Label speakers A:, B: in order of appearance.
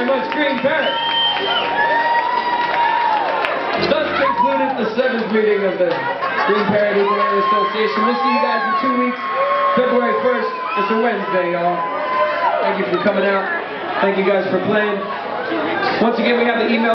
A: Tonight's Green Parrot. Thus concluded the seventh meeting of the Green Parrot Ukulele Association. We'll see you guys in two weeks, February 1st. It's a Wednesday, y'all. Thank you for coming out. Thank you guys for playing. Once again, we have the email.